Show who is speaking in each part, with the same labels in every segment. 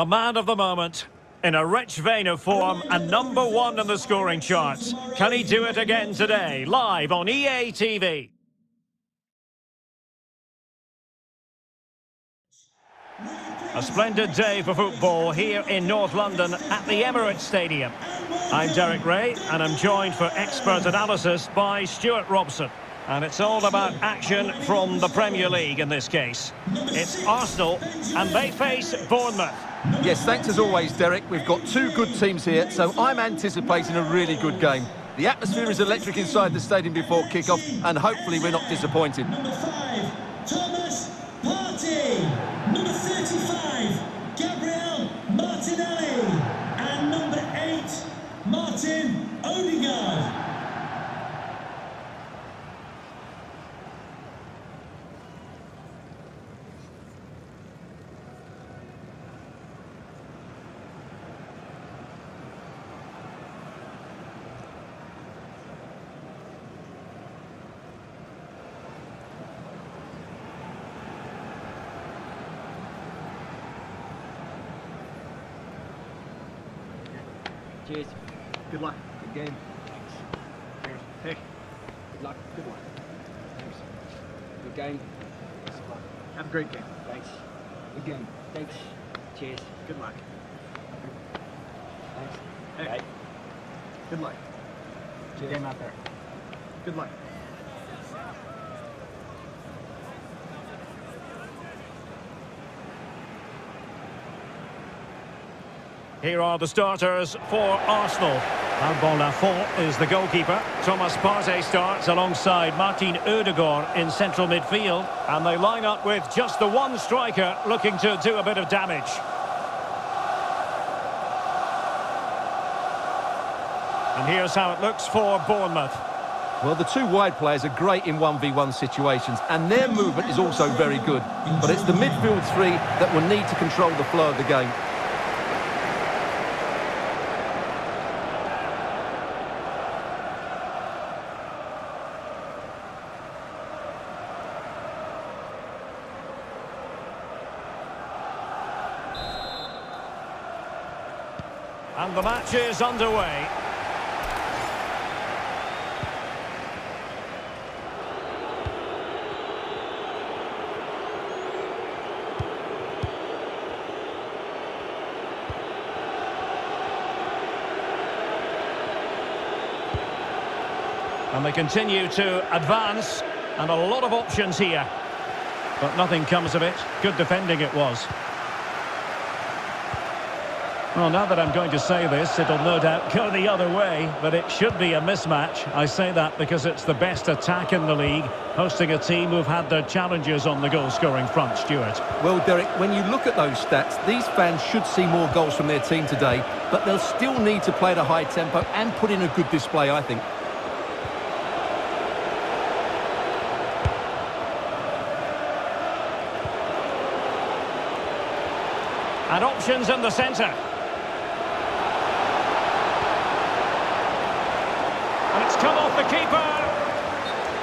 Speaker 1: the man of the moment. In a rich vein of form and number one in the scoring charts. Can he do it again today? Live on EA TV. A splendid day for football here in North London at the Emirates Stadium. I'm Derek Ray and I'm joined for expert analysis by Stuart Robson. And it's all about action from the Premier League in this case. It's Arsenal and they face Bournemouth.
Speaker 2: Yes, thanks as always, Derek. We've got two good teams here, so I'm anticipating a really good game. The atmosphere is electric inside the stadium before kick-off, and hopefully we're not disappointed.
Speaker 3: Number five, Thomas Partey. Number 35, Gabriel Martinelli. And number eight, Martin Odegaard.
Speaker 4: Cheers. Good luck. Good game. Thanks. Cheers. Hey. Good luck. Good luck. Thanks. Good game. Thanks.
Speaker 5: Have a great game.
Speaker 4: Thanks. Good game. Thanks. Cheers.
Speaker 5: Good luck.
Speaker 4: Thanks.
Speaker 5: Hey.
Speaker 4: Bye.
Speaker 5: Good luck.
Speaker 4: Cheers. Game out there.
Speaker 5: Good luck.
Speaker 1: Here are the starters for Arsenal. Alban Lafont is the goalkeeper. Thomas Partey starts alongside Martin Odegaard in central midfield. And they line up with just the one striker looking to do a bit of damage. And here's how it looks for Bournemouth.
Speaker 2: Well, the two wide players are great in 1v1 situations, and their movement is also very good. But it's the midfield three that will need to control the flow of the game.
Speaker 1: And the match is underway. And they continue to advance, and a lot of options here. But nothing comes of it. Good defending it was. Well, now that I'm going to say this, it'll no doubt go the other way, but it should be a mismatch. I say that because it's the best attack in the league, hosting a team who've had their challenges on the goal-scoring front, Stuart.
Speaker 2: Well, Derek, when you look at those stats, these fans should see more goals from their team today, but they'll still need to play at a high tempo and put in a good display, I think.
Speaker 1: And options in the centre. And it's come off the keeper.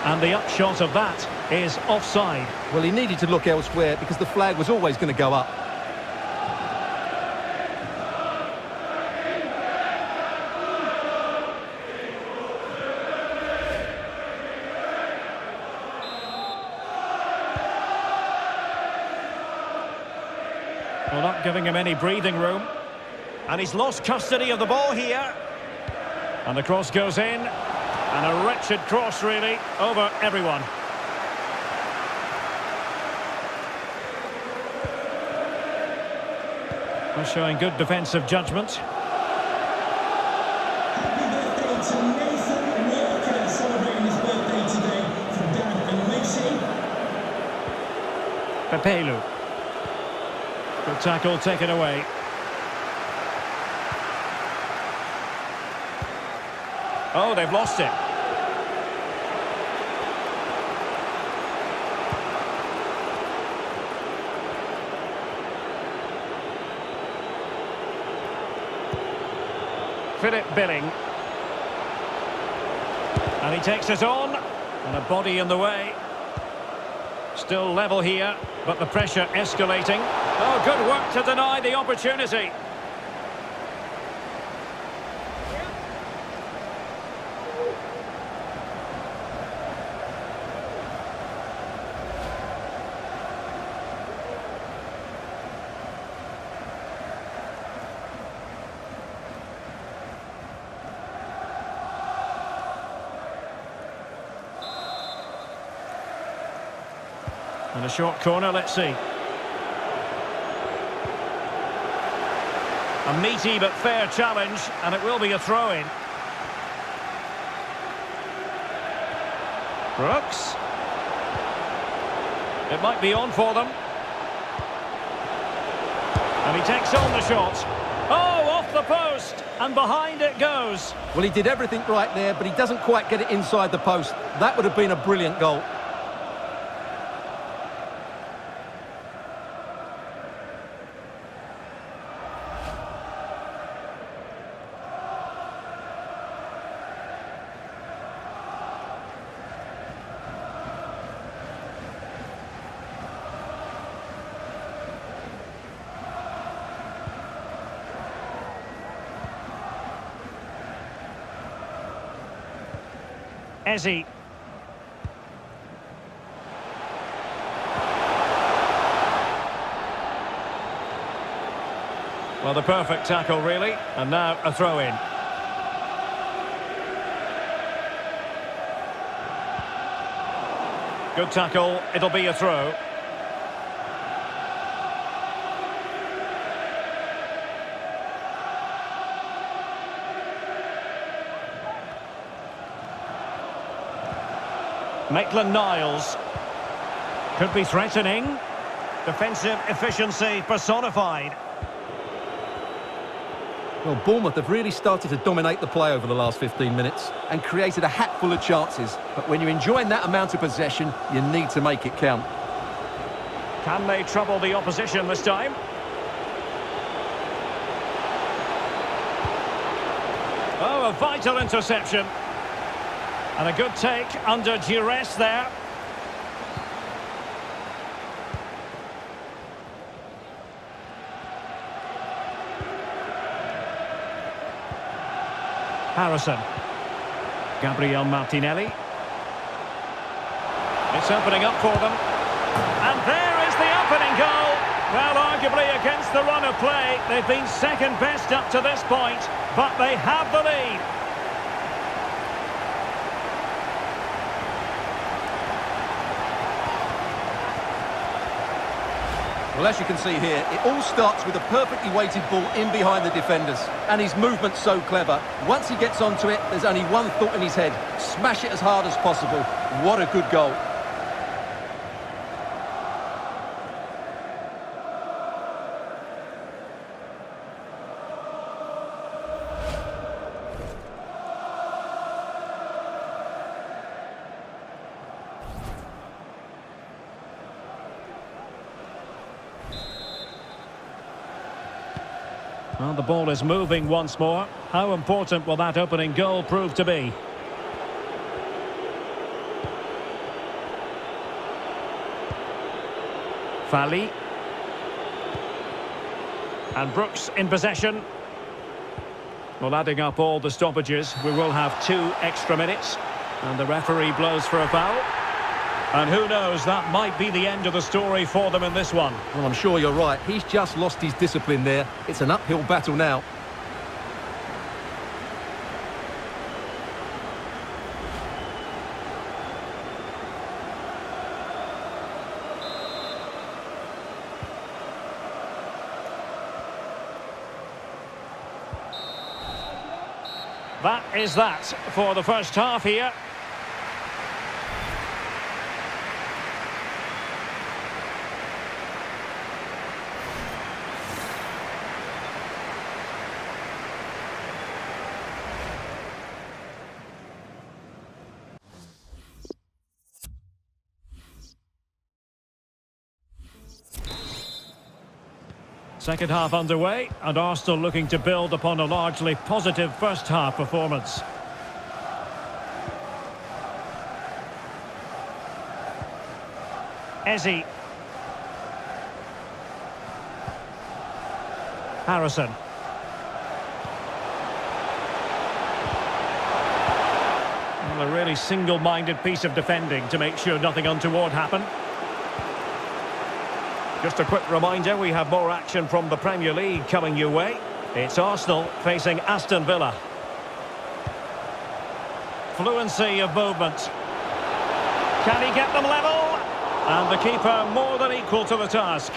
Speaker 1: And the upshot of that is offside.
Speaker 2: Well, he needed to look elsewhere because the flag was always going to go up.
Speaker 1: Well, not giving him any breathing room. And he's lost custody of the ball here. And the cross goes in. And a wretched cross, really, over everyone. Well, showing good defensive judgment. Pepelu. Good tackle taken away. Oh, they've lost it. Philip Billing. And he takes it on. And a body in the way. Still level here, but the pressure escalating. Oh, good work to deny the opportunity. A short corner, let's see. A meaty but fair challenge, and it will be a throw-in. Brooks. It might be on for them. And he takes on the shot. Oh, off the post, and behind it goes.
Speaker 2: Well, he did everything right there, but he doesn't quite get it inside the post. That would have been a brilliant goal.
Speaker 1: Ezzy. Well, the perfect tackle, really. And now a throw-in. Good tackle. It'll be a throw. Maitland-Niles. Could be threatening. Defensive efficiency personified.
Speaker 2: Well, Bournemouth have really started to dominate the play over the last 15 minutes and created a hatful of chances. But when you're enjoying that amount of possession, you need to make it count.
Speaker 1: Can they trouble the opposition this time? Oh, a vital interception. And a good take under duress there. Harrison. Gabriel Martinelli. It's opening up for them. And there is the opening goal. Well, arguably against the run of play, they've been second best up to this point, but they have the lead.
Speaker 2: Well, as you can see here, it all starts with a perfectly weighted ball in behind the defenders. And his movement's so clever. Once he gets onto it, there's only one thought in his head. Smash it as hard as possible. What a good goal.
Speaker 1: Well, the ball is moving once more. How important will that opening goal prove to be? Fali. And Brooks in possession. Well, adding up all the stoppages, we will have two extra minutes. And the referee blows for a foul. And who knows, that might be the end of the story for them in this one.
Speaker 2: Well, I'm sure you're right. He's just lost his discipline there. It's an uphill battle now.
Speaker 1: That is that for the first half here. Second half underway, and Arsenal looking to build upon a largely positive first half performance. Ezzy. Harrison. A really single-minded piece of defending to make sure nothing untoward happened. Just a quick reminder, we have more action from the Premier League coming your way. It's Arsenal facing Aston Villa. Fluency of movement. Can he get them level? And the keeper more than equal to the task.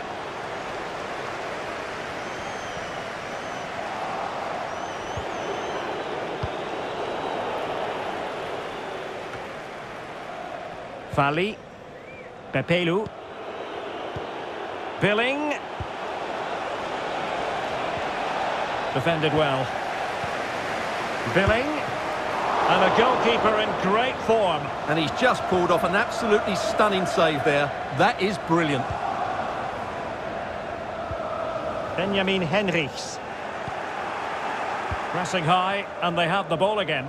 Speaker 1: Fali. Pepelu. Billing. Defended well. Billing. And a goalkeeper in great form.
Speaker 2: And he's just pulled off an absolutely stunning save there. That is brilliant.
Speaker 1: Benjamin Henrichs. Pressing high, and they have the ball again.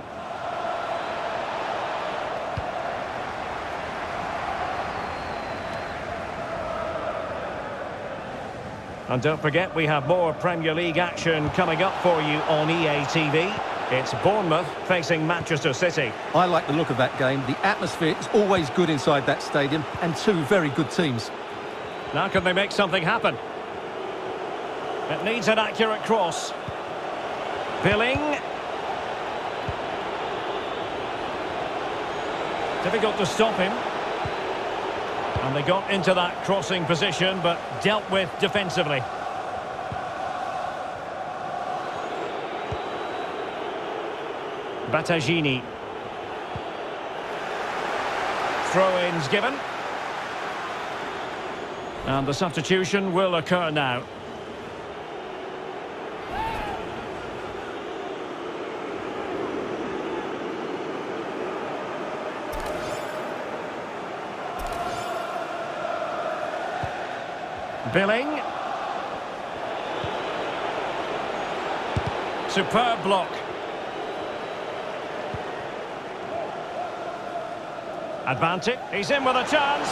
Speaker 1: And don't forget, we have more Premier League action coming up for you on EA TV. It's Bournemouth facing Manchester City.
Speaker 2: I like the look of that game. The atmosphere is always good inside that stadium, and two very good teams.
Speaker 1: Now can they make something happen? It needs an accurate cross. Billing. Difficult to stop him. And they got into that crossing position, but dealt with defensively. Battaglini. Throw-ins given. And the substitution will occur now. Billing. Superb block. Advantage. He's in with a chance.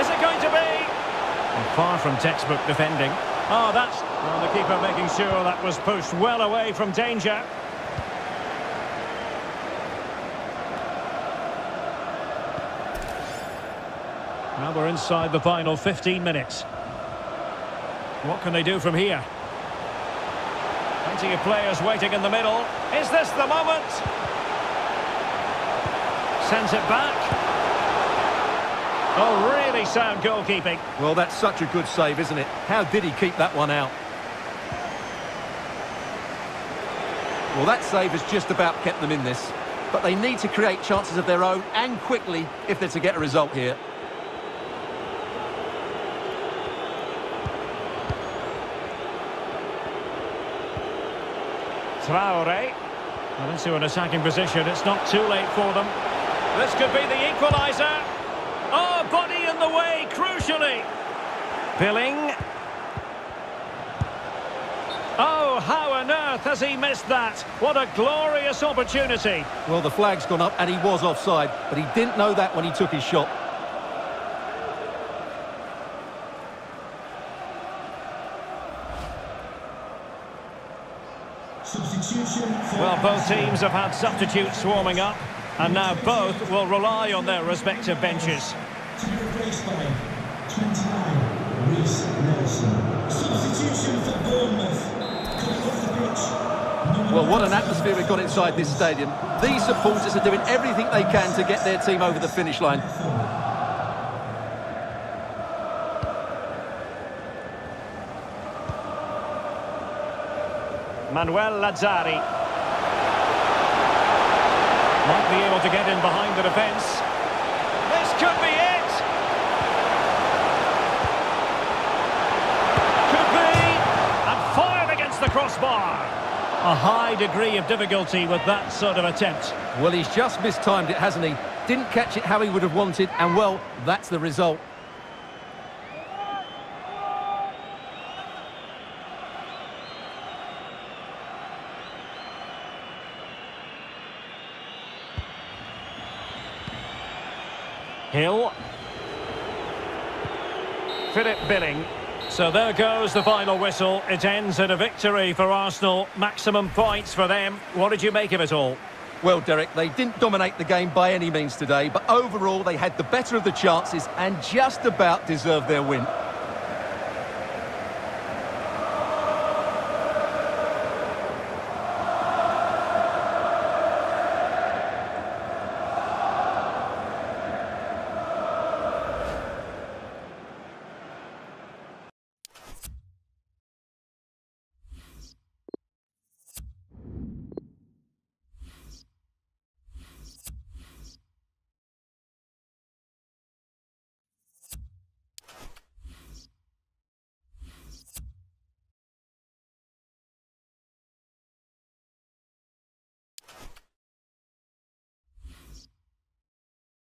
Speaker 1: Is it going to be? And far from textbook defending. Oh, that's... Well, the keeper making sure that was pushed well away from danger. Now we're inside the final 15 minutes. What can they do from here? Plenty of players waiting in the middle. Is this the moment? Sends it back. Oh, really sound goalkeeping.
Speaker 2: Well, that's such a good save, isn't it? How did he keep that one out? Well, that save has just about kept them in this. But they need to create chances of their own, and quickly, if they're to get a result here.
Speaker 1: Traore. Well, into an attacking position. It's not too late for them. This could be the equaliser. Oh, body in the way, crucially. Billing. Oh, how on earth has he missed that? What a glorious opportunity.
Speaker 2: Well, the flag's gone up, and he was offside, but he didn't know that when he took his shot.
Speaker 1: Well, both teams have had substitutes swarming up, and now both will rely on their respective benches.
Speaker 3: to be replaced by 29, Reiss Nelson. Substitution for Bournemouth. Coming off the pitch. number
Speaker 2: Well, what an atmosphere we've got inside this stadium. These supporters are doing everything they can to get their team over the finish line.
Speaker 1: Manuel Lazzari. Might be able to get in behind the defence. This could be it! Could be! And fired against the crossbar! A high degree of difficulty with that sort of attempt.
Speaker 2: Well, he's just mistimed it, hasn't he? Didn't catch it how he would have wanted, and well, that's the result.
Speaker 1: Hill. Philip Billing. So there goes the final whistle. It ends in a victory for Arsenal. Maximum points for them. What did you make of it all?
Speaker 2: Well, Derek, they didn't dominate the game by any means today, but overall they had the better of the chances and just about deserved their win.